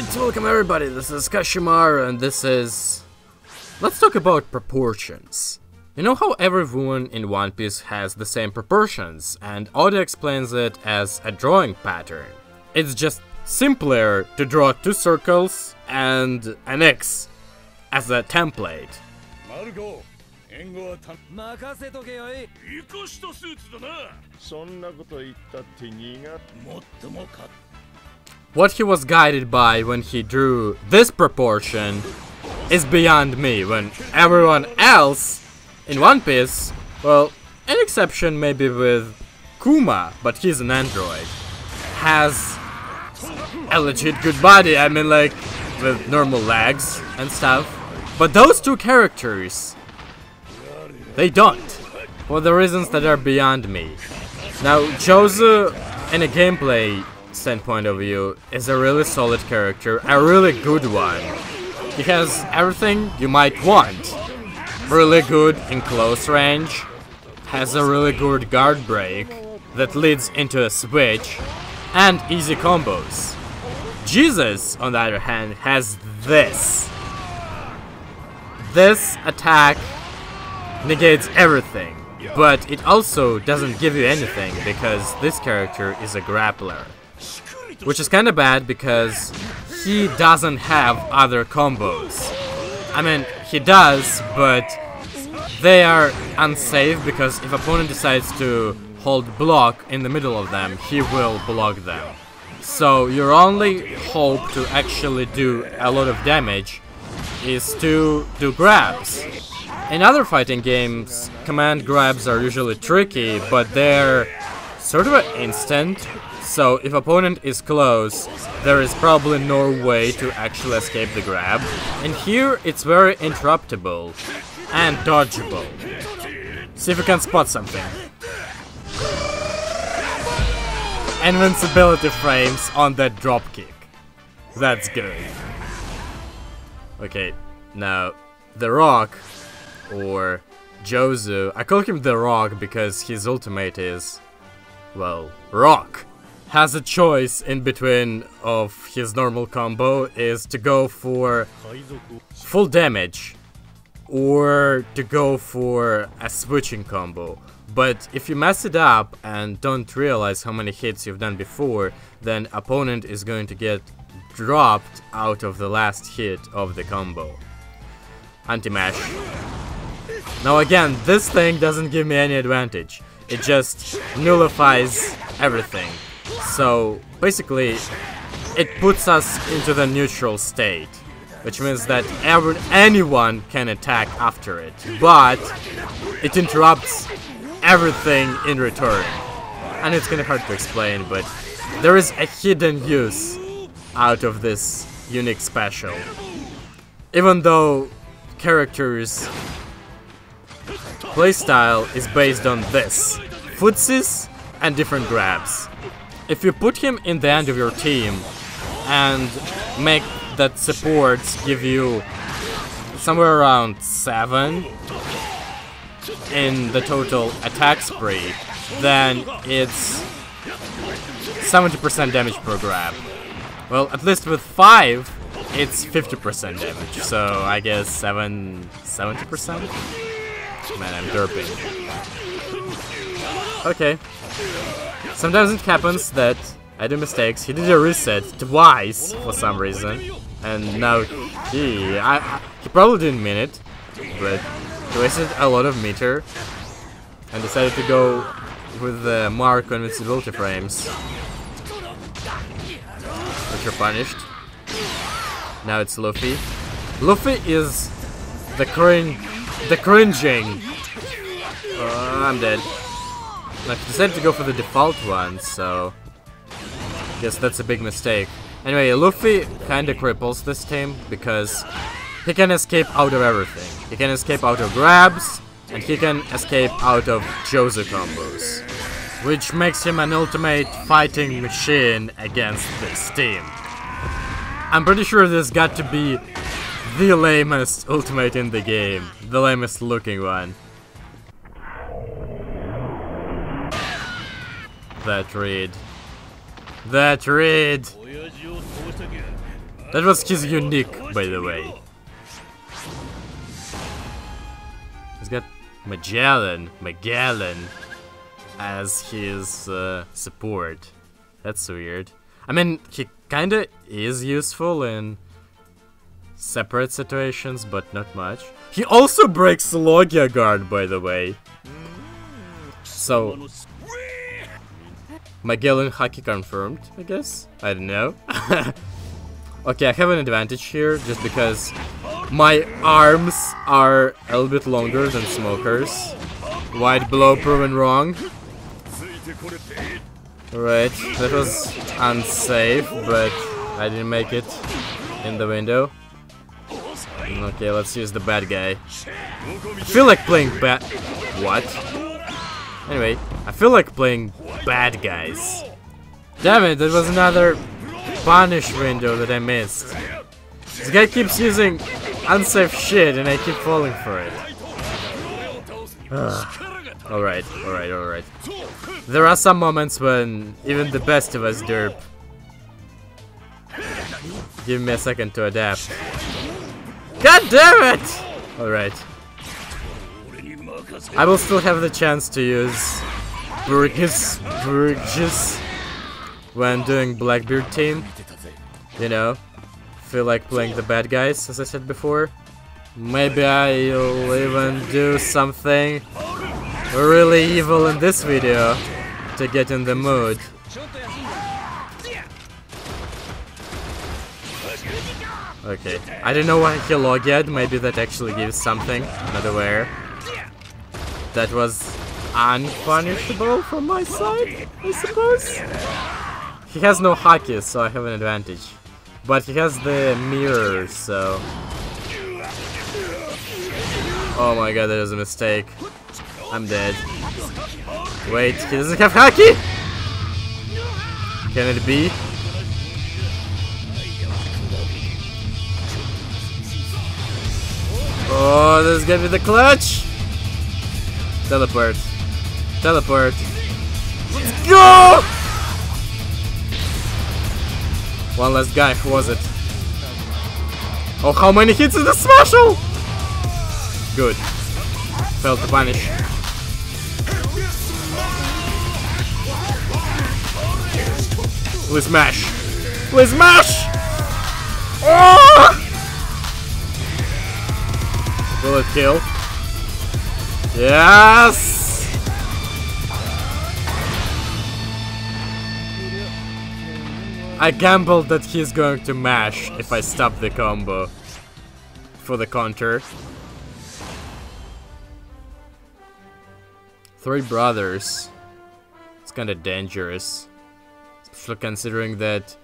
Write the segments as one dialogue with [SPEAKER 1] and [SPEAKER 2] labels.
[SPEAKER 1] Welcome everybody, this is Kashimaro and this is... Let's talk about proportions. You know how every woman in One Piece has the same proportions, and Oda explains it as a drawing pattern. It's just simpler to draw two circles and an X as a template.
[SPEAKER 2] Margo.
[SPEAKER 1] What he was guided by when he drew this proportion is beyond me, when everyone else in One Piece, well, an exception maybe with Kuma, but he's an android, has a legit good body, I mean like, with normal legs and stuff. But those two characters, they don't, for the reasons that are beyond me. Now, Jozu, in a gameplay standpoint of view, is a really solid character, a really good one. He has everything you might want. Really good in close range, has a really good guard break that leads into a switch, and easy combos. Jesus, on the other hand, has this. This attack negates everything, but it also doesn't give you anything because this character is a grappler. Which is kinda bad because he doesn't have other combos. I mean, he does, but they are unsafe because if opponent decides to hold block in the middle of them, he will block them. So your only hope to actually do a lot of damage is to do grabs. In other fighting games, command grabs are usually tricky, but they're sort of instant. So if opponent is close, there is probably no way to actually escape the grab. And here it's very interruptible and dodgeable. See if you can spot something. Invincibility frames on that dropkick. That's good. Okay, now, The Rock, or Jozu, I call him The Rock because his ultimate is, well, Rock. Has a choice in between of his normal combo is to go for full damage or to go for a switching combo. But if you mess it up and don't realize how many hits you've done before, then opponent is going to get dropped out of the last hit of the combo. Anti-mash. Now again, this thing doesn't give me any advantage. It just nullifies everything. So basically, it puts us into the neutral state. Which means that every, anyone can attack after it. But it interrupts everything in return. And it's kinda hard to explain, but there is a hidden use out of this unique special. Even though characters playstyle is based on this. Footsies and different grabs. If you put him in the end of your team and make that supports give you somewhere around 7 in the total attack spree, then it's 70% damage per grab. Well, at least with 5, it's 50% damage, so I guess 7... 70%? Man, I'm derping. Okay. Sometimes it happens that I do mistakes. He did a reset twice for some reason. And now he... I, he probably didn't mean it, but he wasted a lot of meter and decided to go with the Mark invincibility frames. Which are punished. Now it's Luffy. Luffy is the cring... the cringing. Uh, I'm dead. He decided to go for the default one, so... I Guess that's a big mistake. Anyway, Luffy kinda cripples this team, because he can escape out of everything. He can escape out of grabs, and he can escape out of Jozu combos. Which makes him an ultimate fighting machine against this team. I'm pretty sure this got to be the lamest ultimate in the game. The lamest looking one. That raid. That
[SPEAKER 2] raid!
[SPEAKER 1] That was his unique, by the way. He's got Magellan, Magellan as his uh, support. That's weird. I mean, he kinda is useful in separate situations, but not much. He also breaks Logia Guard, by the way. So, Magellan Haki confirmed, I guess? I don't know. okay, I have an advantage here, just because my arms are a little bit longer than Smoker's. White blow proven wrong. Right, that was unsafe, but I didn't make it in the window. Okay, let's use the bad guy. I feel like playing bad... What? Anyway, I feel like playing bad guys. Damn it, that was another punish window that I missed. This guy keeps using unsafe shit and I keep falling for it. Alright, alright, alright. There are some moments when even the best of us derp. Give me a second to adapt. God damn it! Alright. I will still have the chance to use Burgess Burgess when doing Blackbeard team. You know, feel like playing the bad guys, as I said before. Maybe I'll even do something really evil in this video to get in the mood. Okay, I don't know why he logged yet, maybe that actually gives something, not aware. That was unpunishable from my side, I suppose. He has no haki, so I have an advantage. But he has the mirror, so... Oh my god, that was a mistake. I'm dead. Wait, he doesn't have haki? Can it be? Oh, this is gonna be the clutch! Teleport. Teleport. Let's go! One last guy, who was it? Oh, how many hits is the special? Good. Failed to punish. Please smash. Please smash! Ah! Oh! Will it kill? Yes! I gambled that he's going to mash if I stop the combo for the counter. Three brothers. It's kinda dangerous. Especially considering that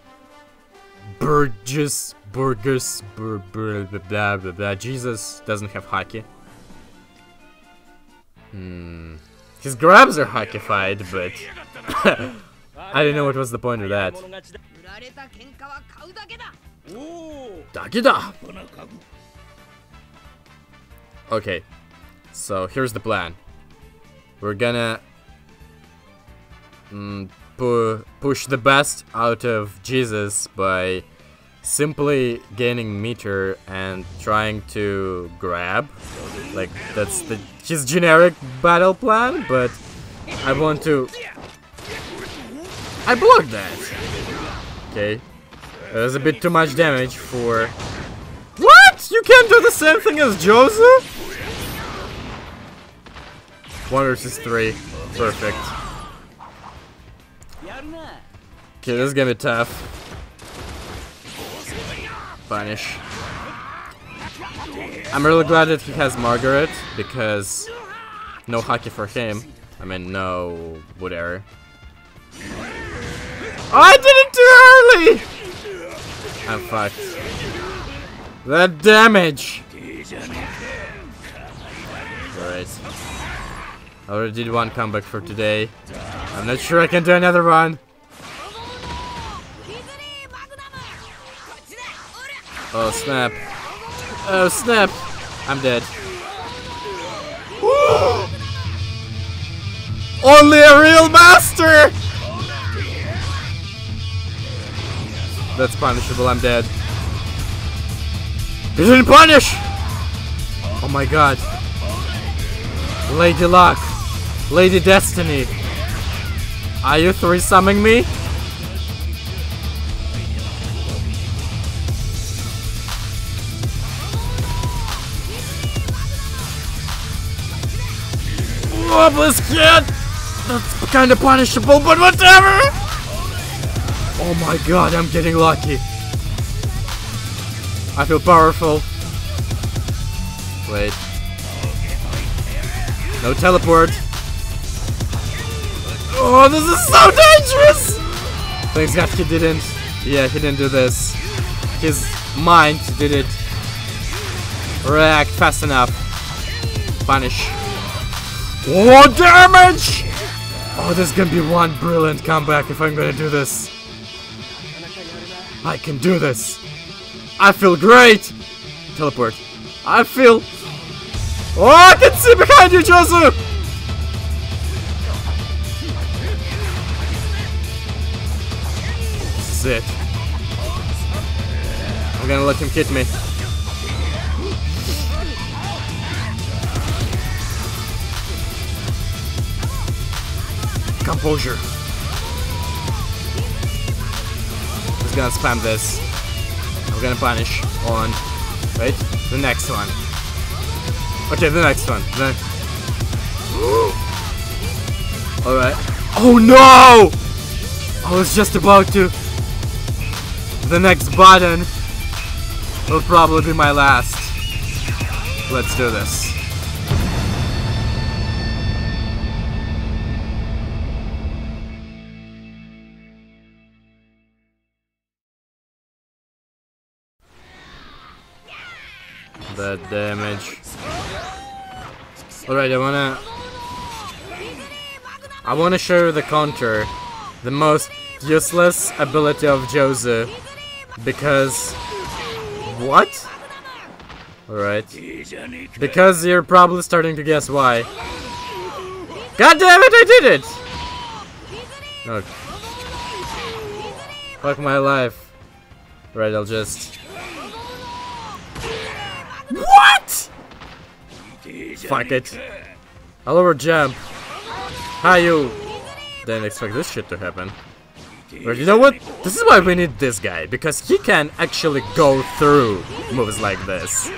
[SPEAKER 1] Burgess, Burgess, bur, bur, blah, blah, blah, blah, Jesus doesn't have haki. Hmm. His grabs are hackified, but I didn't know what was the point of that. Dagida! Okay, so here's the plan. We're gonna mm, pu push the best out of Jesus by simply gaining meter and trying to grab. Like, that's the his generic battle plan, but I want to... I blocked that! Okay. That was a bit too much damage for... What? You can't do the same thing as Joseph? One versus three. Perfect. Okay, this is gonna be tough. Punish. I'm really glad that he has Margaret, because no haki for him. I mean, no wood error. I did it too early! I'm fucked. That damage! All right. I already did one comeback for today. I'm not sure I can do another one. Oh snap. Oh snap. I'm dead. Only a real master! That's punishable, I'm dead. He didn't punish! Oh my god. Lady Luck. Lady Destiny. Are you three-summing me? This kid! That's kind of punishable, but whatever! Oh my god, I'm getting lucky. I feel powerful. Wait. No teleport. Oh, this is so dangerous! Thanks God he didn't. Yeah, he didn't do this. His mind did it. React fast enough. Punish. Oh, damage! Oh, this is gonna be one brilliant comeback if I'm gonna do this. I can do this. I feel great. Teleport. I feel. Oh, I can see behind you, Joseph. This is it. I'm gonna let him hit me. Composure. Just gonna spam this. I'm gonna punish on. Wait, the next one. Okay, the next one. The Alright. Oh no! I was just about to. The next button will probably be my last. Let's do this. The damage. Alright, I wanna... I wanna show the counter. The most useless ability of Jozu. Because... What? Alright. Because you're probably starting to guess why. God damn it, I did it! Oh. Fuck my life. Right, I'll just... What? Fuck it. I'll over jump. How you? Didn't expect this shit to happen. But you know what? This is why we need this guy, because he can actually go through moves like this.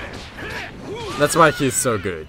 [SPEAKER 1] That's why he's so good.